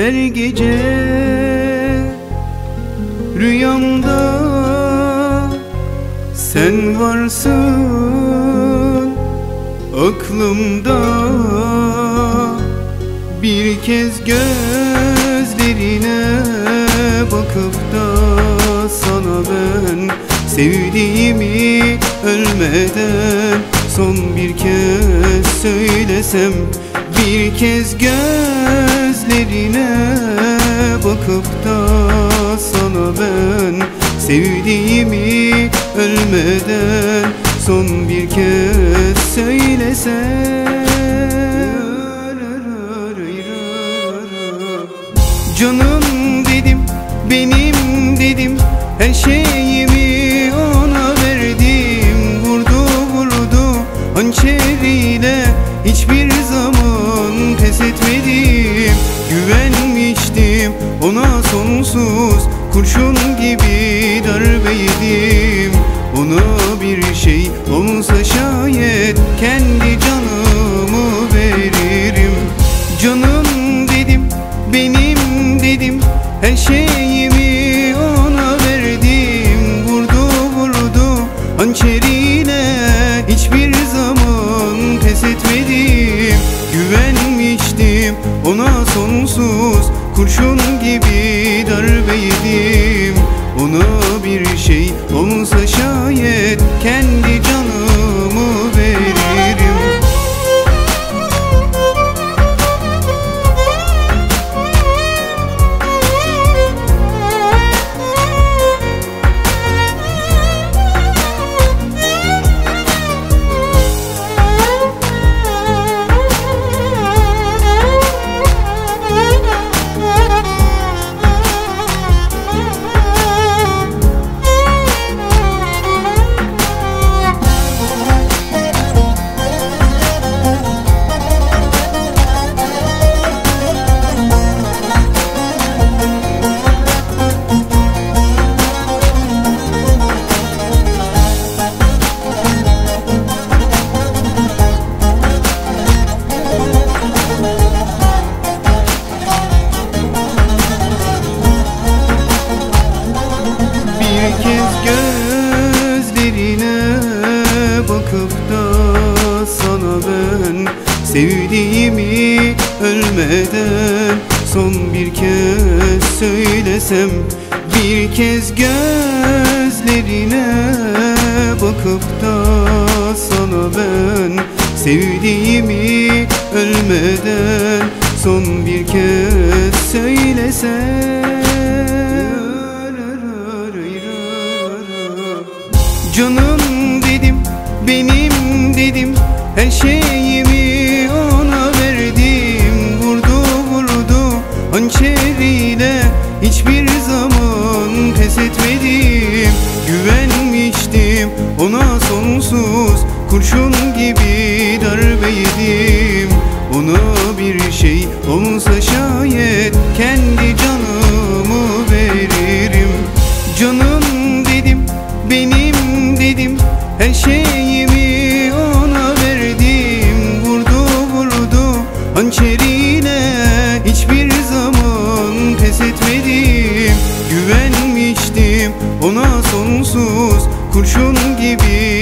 her gece. Rüyamda sen varsın. Aklımda bir kez gözlerine bakıp da sana ben Sevdiğimi ölmeden son bir kez söylesem Bir kez gözlerine bakıp da sana ben Sevdiğimi ölmeden son bir kez söylesem. Canım dedim, benim dedim Her şeyimi hançeriyle Hiçbir zaman pes etmedim. Güvenmiştim ona sonsuz Kurşun gibi darbe Kurşun Sevdiğimi ölmeden son bir kez söylesem Bir kez gözlerine bakıp da sana ben Sevdiğimi ölmeden son bir kez söylesem Kurşun gibi darbe yedim Ona bir şey olsa şayet Kendi canımı veririm. Canım dedim, benim dedim Her şeyimi ona verdim. Vurdu vurdu hançeriyle Hiçbir zaman pes etmedim. Güvenmiştim ona sonsuz Kurşun gibi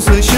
şayet